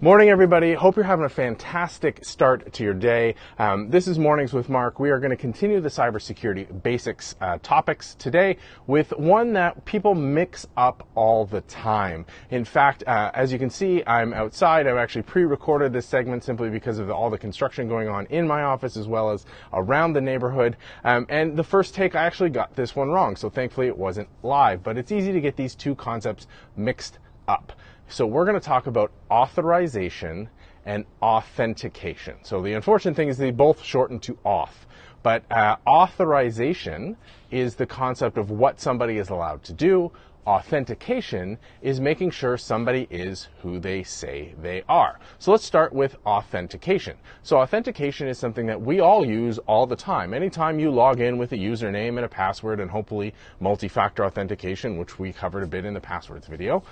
Morning, everybody. Hope you're having a fantastic start to your day. Um, this is Mornings with Mark. We are going to continue the cybersecurity basics uh, topics today with one that people mix up all the time. In fact, uh, as you can see, I'm outside. I've actually pre-recorded this segment simply because of all the construction going on in my office as well as around the neighborhood. Um, and the first take, I actually got this one wrong, so thankfully it wasn't live. But it's easy to get these two concepts mixed up. So we're going to talk about authorization and authentication. So the unfortunate thing is they both shorten to auth. But uh, authorization is the concept of what somebody is allowed to do. Authentication is making sure somebody is who they say they are. So let's start with authentication. So authentication is something that we all use all the time. Anytime you log in with a username and a password and hopefully multi-factor authentication, which we covered a bit in the passwords video,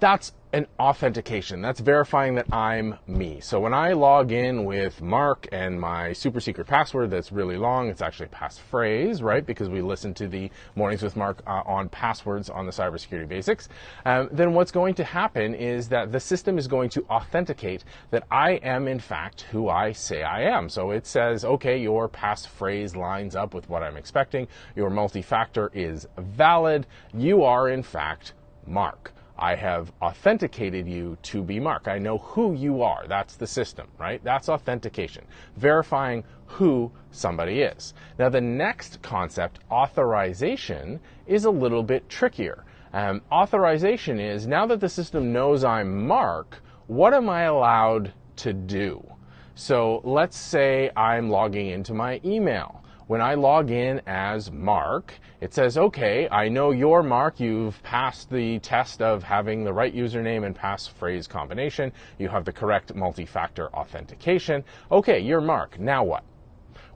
that's an authentication. That's verifying that I'm me. So when I log in with Mark and my super secret password that's really long, it's actually a passphrase, right? Because we listened to the Mornings with Mark uh, on passwords on the cybersecurity basics. Um, then what's going to happen is that the system is going to authenticate that I am in fact who I say I am. So it says, okay, your passphrase lines up with what I'm expecting. Your multi-factor is valid. You are in fact Mark. I have authenticated you to be Mark. I know who you are. That's the system, right? That's authentication, verifying who somebody is. Now, the next concept, authorization, is a little bit trickier. Um, authorization is now that the system knows I'm Mark, what am I allowed to do? So let's say I'm logging into my email when I log in as Mark, it says, okay, I know you're Mark. You've passed the test of having the right username and passphrase combination. You have the correct multi-factor authentication. Okay, you're Mark. Now what?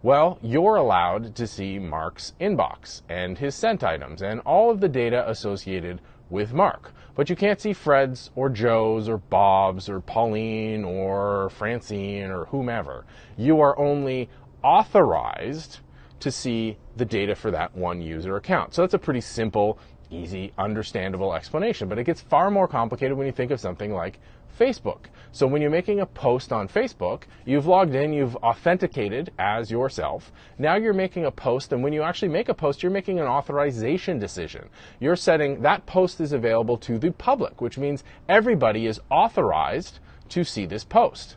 Well, you're allowed to see Mark's inbox and his sent items and all of the data associated with Mark. But you can't see Fred's or Joe's or Bob's or Pauline or Francine or whomever. You are only authorized to see the data for that one user account. So that's a pretty simple, easy, understandable explanation, but it gets far more complicated when you think of something like Facebook. So when you're making a post on Facebook, you've logged in, you've authenticated as yourself. Now you're making a post, and when you actually make a post, you're making an authorization decision. You're setting that post is available to the public, which means everybody is authorized to see this post.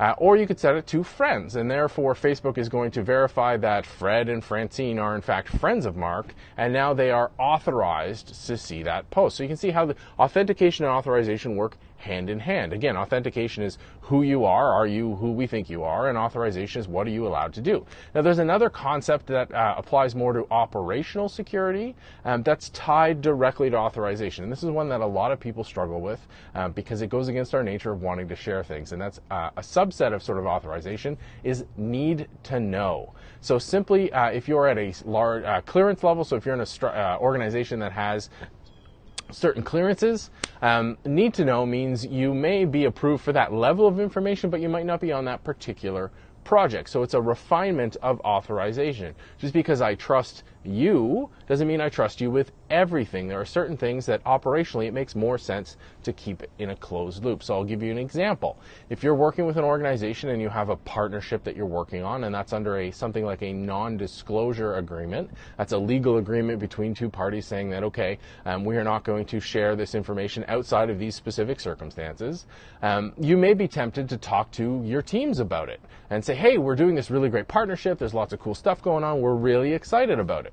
Uh, or you could set it to friends, and therefore Facebook is going to verify that Fred and Francine are in fact friends of Mark, and now they are authorized to see that post. So you can see how the authentication and authorization work hand in hand. Again, authentication is who you are, are you who we think you are, and authorization is what are you allowed to do. Now, there's another concept that uh, applies more to operational security um, that's tied directly to authorization. And this is one that a lot of people struggle with um, because it goes against our nature of wanting to share things. And that's uh, a subset of sort of authorization is need to know. So simply, uh, if you're at a large uh, clearance level, so if you're in an uh, organization that has certain clearances. Um, need to know means you may be approved for that level of information, but you might not be on that particular project. So it's a refinement of authorization. Just because I trust you doesn't mean I trust you with everything. There are certain things that operationally it makes more sense to keep in a closed loop. So I'll give you an example. If you're working with an organization and you have a partnership that you're working on and that's under a something like a non-disclosure agreement, that's a legal agreement between two parties saying that okay, um, we are not going to share this information outside of these specific circumstances. Um, you may be tempted to talk to your teams about it and say, hey, we're doing this really great partnership. There's lots of cool stuff going on. We're really excited about it.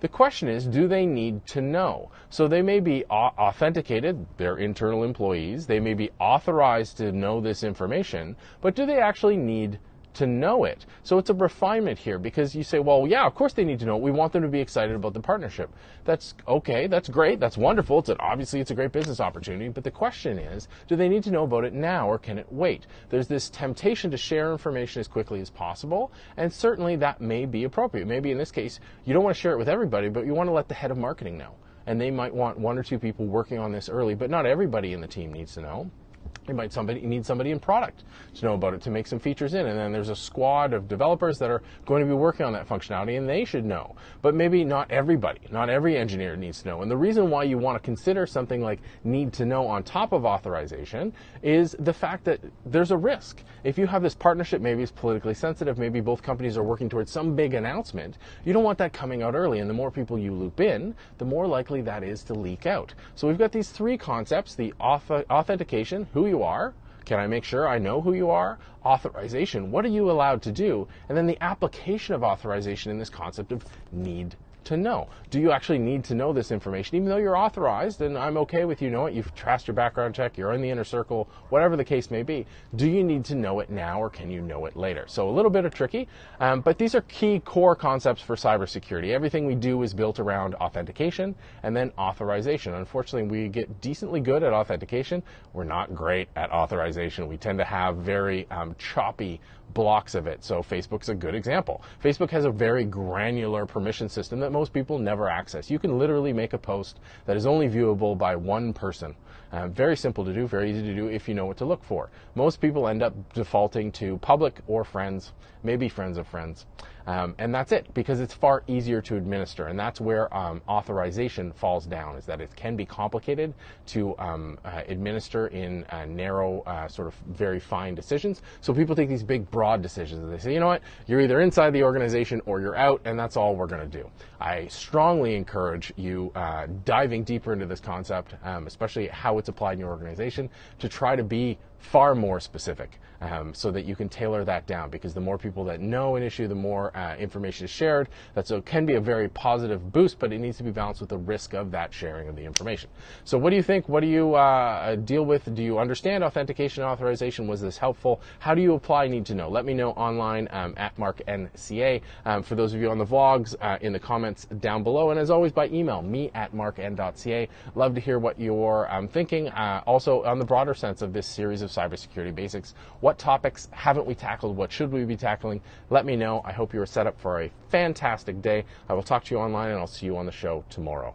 The question is, do they need to know? So they may be authenticated, they're internal employees, they may be authorized to know this information, but do they actually need to know it. So it's a refinement here because you say, well, yeah, of course they need to know it. We want them to be excited about the partnership. That's okay. That's great. That's wonderful. It's an, obviously it's a great business opportunity. But the question is, do they need to know about it now or can it wait? There's this temptation to share information as quickly as possible. And certainly that may be appropriate. Maybe in this case, you don't want to share it with everybody, but you want to let the head of marketing know. And they might want one or two people working on this early, but not everybody in the team needs to know. You might somebody need somebody in product to know about it to make some features in, and then there's a squad of developers that are going to be working on that functionality, and they should know. But maybe not everybody, not every engineer needs to know. And the reason why you want to consider something like need to know on top of authorization is the fact that there's a risk. If you have this partnership, maybe it's politically sensitive, maybe both companies are working towards some big announcement, you don't want that coming out early. And the more people you loop in, the more likely that is to leak out. So we've got these three concepts the authentication, who you are. Can I make sure I know who you are? Authorization. What are you allowed to do? And then the application of authorization in this concept of need to know. Do you actually need to know this information, even though you're authorized and I'm okay with you know it, you've passed your background check, you're in the inner circle, whatever the case may be. Do you need to know it now or can you know it later? So a little bit of tricky, um, but these are key core concepts for cybersecurity. Everything we do is built around authentication and then authorization. Unfortunately, we get decently good at authentication. We're not great at authorization. We tend to have very um, choppy blocks of it. So Facebook's a good example. Facebook has a very granular permission system that most people never access. You can literally make a post that is only viewable by one person. Uh, very simple to do, very easy to do if you know what to look for. Most people end up defaulting to public or friends, maybe friends of friends. Um, and that's it because it's far easier to administer. And that's where um, authorization falls down, is that it can be complicated to um, uh, administer in uh, narrow, uh, sort of very fine decisions. So people take these big, broad decisions and they say, you know what, you're either inside the organization or you're out, and that's all we're going to do. I strongly encourage you uh, diving deeper into this concept, um, especially how it's applied in your organization, to try to be far more specific um, so that you can tailor that down because the more people that know an issue, the more uh, information is shared. That so can be a very positive boost, but it needs to be balanced with the risk of that sharing of the information. So, what do you think? What do you uh, deal with? Do you understand authentication and authorization? Was this helpful? How do you apply? Need to know. Let me know online um, at MarkNCA. Um, for those of you on the vlogs, uh, in the comments down below, and as always by email, me at markn.ca. Love to hear what you're um, thinking. Uh, also, on the broader sense of this series of cybersecurity basics. What topics haven't we tackled? What should we be tackling? Let me know. I hope you are set up for a fantastic day. I will talk to you online and I'll see you on the show tomorrow.